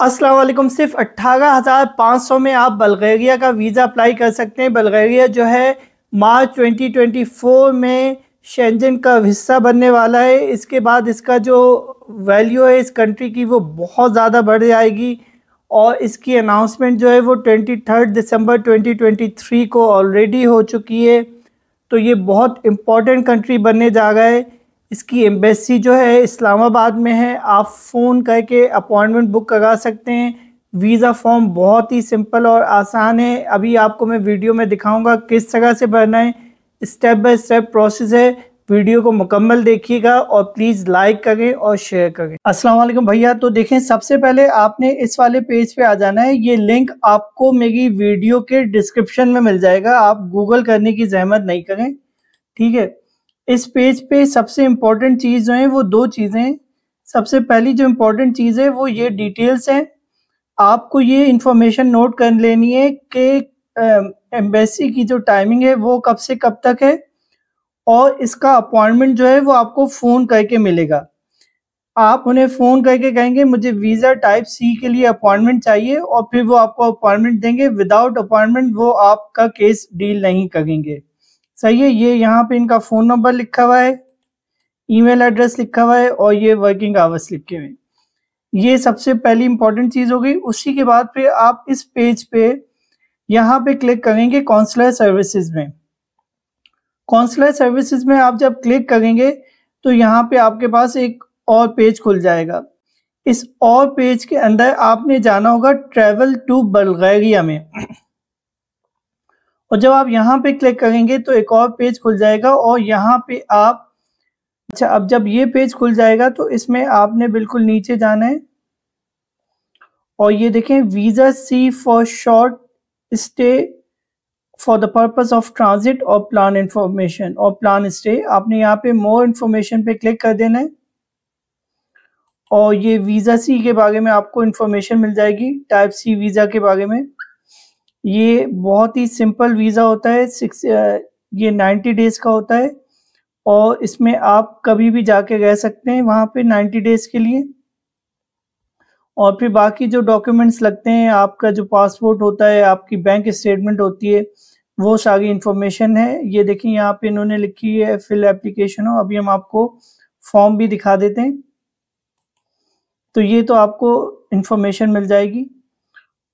अस्सलाम वालेकुम सिर्फ़ अट्ठारह हज़ार पाँच सौ में आप बल्गेरिया का वीज़ा अप्लाई कर सकते हैं। बल्गेरिया जो है, मार्च 2024 में शेंजन का हिस्सा बनने वाला है। इसके बाद इसका जो वैल्यू है इस कंट्री की, वो बहुत ज़्यादा बढ़ जाएगी और इसकी अनाउंसमेंट जो है, वो ट्वेंटी थर्ड दिसंबर 2023 को ऑलरेडी हो चुकी है। तो ये बहुत इंपॉर्टेंट कंट्री बनने जा रहा है। इसकी एम्बेसी जो है, इस्लामाबाद में है। आप फ़ोन करके अपॉइंटमेंट बुक करा सकते हैं। वीज़ा फॉर्म बहुत ही सिंपल और आसान है। अभी आपको मैं वीडियो में दिखाऊँगा किस तरह से भरना है। स्टेप बाय स्टेप प्रोसेस है। वीडियो को मुकम्मल देखिएगा और प्लीज़ लाइक करें और शेयर करें। अस्सलाम वालेकुम भैया। तो देखें, सबसे पहले आपने इस वाले पेज पे आ जाना है। ये लिंक आपको मेरी वीडियो के डिस्क्रिप्शन में मिल जाएगा। आप गूगल करने की जहमत नहीं करें। ठीक है? इस पेज पे सबसे इम्पोर्टेंट चीज़ जो है, वो दो चीज़ें सबसे पहली जो इम्पोर्टेंट चीज़ है, वो ये डिटेल्स है। आपको ये इंफॉर्मेशन नोट कर लेनी है कि एम्बेसी की जो टाइमिंग है, वो कब से कब तक है और इसका अपॉइंटमेंट जो है, वो आपको फ़ोन करके मिलेगा। आप उन्हें फ़ोन करके कहेंगे, मुझे वीज़ा टाइप सी के लिए अपॉइंटमेंट चाहिए, और फिर वो आपको अपॉइंटमेंट देंगे। विदाउट अपॉइंटमेंट वो आपका केस डील नहीं करेंगे। सही है, ये यहाँ पे इनका फ़ोन नंबर लिखा हुआ है ईमेल एड्रेस लिखा हुआ है और ये वर्किंग आवर्स लिखे हुए हैं। ये सबसे पहली इंपॉर्टेंट चीज़ हो गई। उसी के बाद फिर आप इस पेज पे यहाँ पे क्लिक करेंगे कौंसलर सर्विसेज़ में। कौंसलर सर्विसेज़ में आप जब क्लिक करेंगे तो यहाँ पे आपके पास एक और पेज खुल जाएगा। इस और पेज के अंदर आपने जाना होगा ट्रेवल टू बल्गेरिया में। और जब आप यहाँ पे क्लिक करेंगे तो एक और पेज खुल जाएगा और यहाँ पे आप अच्छा अब जब ये पेज खुल जाएगा तो इसमें आपने बिल्कुल नीचे जाना है। और ये देखें visa C for short stay for the purpose of transit और प्लान इंफॉर्मेशन और प्लान स्टे आपने यहाँ पे मोर इन्फॉर्मेशन पे क्लिक कर देना है। और ये वीज़ा सी के बारे में आपको इन्फॉर्मेशन मिल जाएगी टाइप सी वीज़ा के बारे में। ये बहुत ही सिंपल वीज़ा होता है सिक्स ये नाइन्टी डेज़ का होता है और इसमें आप कभी भी जाके रह सकते हैं वहाँ पे नाइन्टी डेज़ के लिए। और फिर बाकी जो डॉक्यूमेंट्स लगते हैं, आपका जो पासपोर्ट होता है, आपकी बैंक स्टेटमेंट होती है, वो सारी इंफॉर्मेशन है। ये देखिए, यहाँ पे इन्होंने लिखी है फिल एप्लीकेशन हो, अभी हम आपको फॉर्म भी दिखा देते हैं। तो ये तो आपको इंफॉर्मेशन मिल जाएगी।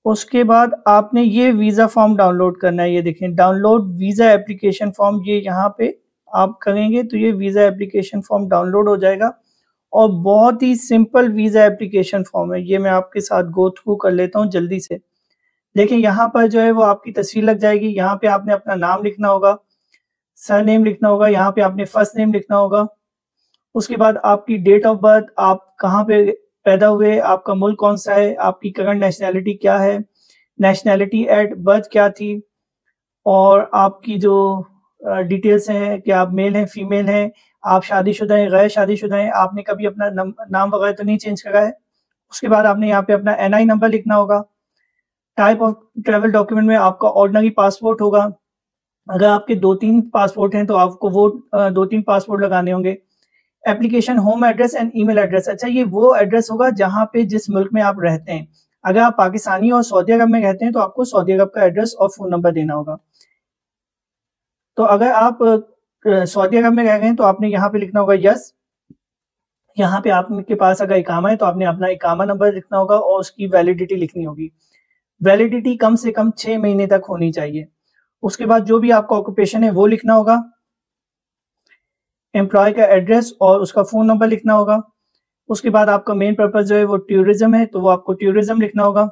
उसके बाद आपने ये वीज़ा फॉर्म डाउनलोड करना है, ये देखें, डाउनलोड वीज़ा एप्लीकेशन फॉर्म ये यहाँ पे आप करेंगे तो ये वीज़ा एप्लीकेशन फॉर्म डाउनलोड हो जाएगा और बहुत ही सिंपल वीज़ा एप्लीकेशन फॉर्म है, ये मैं आपके साथ गो थ्रू कर लेता हूँ जल्दी से। देखिए यहाँ पर जो है वो आपकी तस्वीर लग जाएगी, यहाँ पे आपने अपना नाम लिखना होगा सर नेम लिखना होगा, यहाँ पे आपने फ़र्स्ट नेम लिखना होगा, उसके बाद आपकी डेट ऑफ़ बर्थ, आप कहाँ पे पैदा हुए, आपका मुल्क कौन सा है, आपकी करंट नेशनैलिटी क्या है नेशनैलिटी एट बर्थ क्या थी, और आपकी जो डिटेल्स हैं कि आप मेल हैं फीमेल हैं, आप शादीशुदा हैं गैर शादीशुदा हैं, आपने कभी अपना नाम वगैरह तो नहीं चेंज करा है? उसके बाद आपने यहाँ पे अपना एनआई नंबर लिखना होगा। टाइप ऑफ़ ट्रेवल डॉक्यूमेंट में आपका ऑर्डनरी पासपोर्ट होगा। अगर आपके दो तीन पासपोर्ट हैं तो आपको वो दो तीन पासपोर्ट लगाने होंगे। Application home address and email address अच्छा ये वो एड्रेस होगा जहाँ पे जिस मुल्क में आप रहते हैं। अगर आप पाकिस्तानी और सऊदी अरब में रहते हैं तो आपको सऊदी अरब का एड्रेस और फ़ोन नंबर देना होगा। तो अगर आप सऊदी अरब में रह गए तो आपने यहाँ पे लिखना होगा यस यहाँ पे आपके पास अगर इकामा है तो आपने अपना इकामा नंबर लिखना होगा और उसकी वैलिडिटी लिखनी होगी। वैलिडिटी कम से कम छह महीने तक होनी चाहिए। उसके बाद जो भी आपका ऑक्यूपेशन है, वो लिखना होगा। एम्प्लॉय का एड्रेस और उसका फ़ोन नंबर लिखना होगा। उसके बाद आपका मेन पर्पज़ जो है वो टूरिज़्म है तो वो आपको टूरिज़्म लिखना होगा।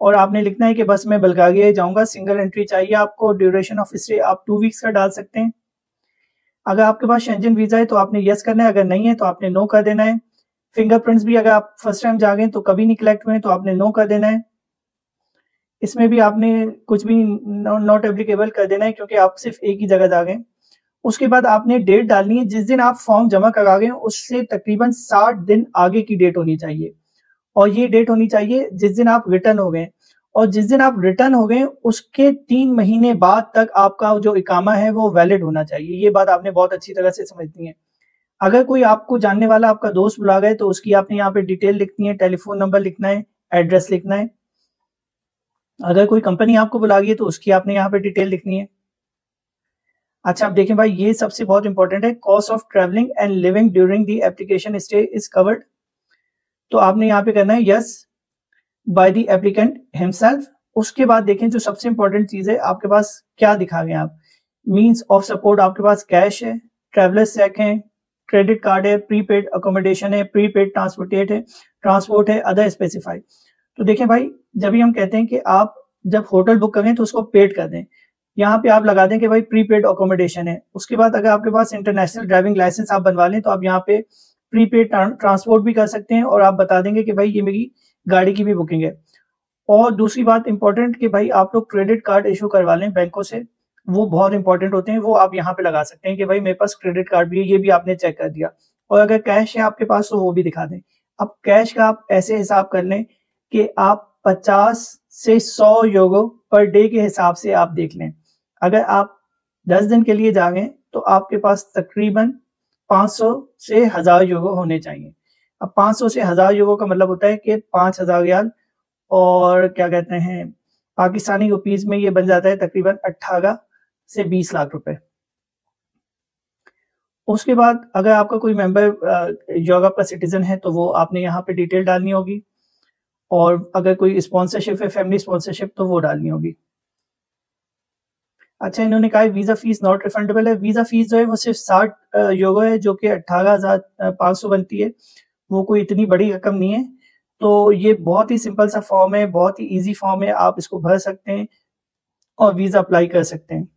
और आपने लिखना है कि बस मैं बल्गारिया जाऊँगा सिंगल एंट्री चाहिए आपको ड्यूरेशन ऑफ़ स्टे आप टू वीक्स का डाल सकते हैं। अगर आपके पास शेंजन वीज़ा है तो आपने यस करना है, अगर नहीं है तो आपने नो कर देना है। फिंगरप्रिंट्स भी अगर आप फ़र्स्ट टाइम जा गए तो कभी नहीं कलेक्ट हुए तो आपने नो कर देना है। इसमें भी आपने कुछ भी नॉट एप्लीकेबल कर देना है, क्योंकि आप सिर्फ़ एक ही जगह जा गए उसके बाद आपने डेट डालनी है, जिस दिन आप फॉर्म जमा करा गए उससे तकरीबन साठ दिन आगे की डेट होनी चाहिए। और ये डेट होनी चाहिए जिस दिन आप रिटर्न हो गए। और जिस दिन आप रिटर्न हो गए, उसके तीन महीने बाद तक आपका जो इकामा है, वो वैलिड होना चाहिए। ये बात आपने बहुत अच्छी तरह से समझनी है। अगर कोई आपको जानने वाला आपका दोस्त बुला गए तो उसकी आपने यहाँ पे डिटेल लिखनी है टेलीफोन नंबर लिखना है एड्रेस लिखना है। अगर कोई कंपनी आपको बुला गई है तो उसकी आपने यहाँ पे डिटेल लिखनी है। अच्छा आप देखें भाई, ये सबसे बहुत इंपॉर्टेंट है cost of travelling and living during the application stay is covered तो आपने यहाँ पे करना है yes by the applicant himself उसके बाद देखें जो सबसे इंपॉर्टेंट चीज़ है, आपके पास क्या दिखा गए आप? मीन्स ऑफ़ सपोर्ट आपके पास कैश है ट्रेवलर चेक है क्रेडिट कार्ड है प्रीपेड अकोमोडेशन है प्रीपेड ट्रांसपोर्टेट है ट्रांसपोर्ट है अदर स्पेसिफाइड तो देखें भाई, जब भी हम कहते हैं कि आप जब होटल बुक करें तो उसको पेड कर दें। यहाँ पे आप लगा दें कि भाई प्रीपेड अकोमोडेशन है। उसके बाद अगर आपके पास इंटरनेशनल ड्राइविंग लाइसेंस आप बनवा लें तो आप यहाँ पे प्रीपेड ट्रांसपोर्ट भी कर सकते हैं और आप बता देंगे कि भाई ये मेरी गाड़ी की भी बुकिंग है। और दूसरी बात इंपॉर्टेंट कि भाई आप लोग क्रेडिट कार्ड इशू करवा लें बैंकों से, वो बहुत इंपॉर्टेंट होते हैं, वो आप यहाँ पे लगा सकते हैं कि भाई मेरे पास क्रेडिट कार्ड भी है, ये भी आपने चेक कर दिया। और अगर कैश है आपके पास तो वो भी दिखा दें। अब कैश का आप ऐसे हिसाब कर लें कि आप 50 से 100 यूरो पर डे के हिसाब से आप देख लें। अगर आप 10 दिन के लिए जाएँ तो आपके पास तकरीबन 500 से हज़ार यूरो होने चाहिए। अब 500 से हज़ार यूरो का मतलब होता है कि पाँच हज़ार रियाल और क्या कहते हैं, पाकिस्तानी रुपीज़ में ये बन जाता है तकरीबन अट्ठारह से बीस लाख रुपए। उसके बाद अगर आपका कोई मेंबर यूरोप का सिटीजन है तो वो आपने यहाँ पे डिटेल डालनी होगी और अगर कोई स्पॉन्सरशिप है, फैमिली स्पॉन्सरशिप तो वो डालनी होगी। अच्छा इन्होंने कहा वीज़ा फ़ीस नॉट रिफंडेबल है। वीज़ा फ़ीस जो है, वो सिर्फ़ साठ यूरो है, जो कि अट्ठारह हज़ार पाँच सौ बनती है। वो कोई इतनी बड़ी रकम नहीं है। तो ये बहुत ही सिंपल सा फॉर्म है, बहुत ही इजी फॉर्म है। आप इसको भर सकते हैं और वीज़ा अप्लाई कर सकते हैं।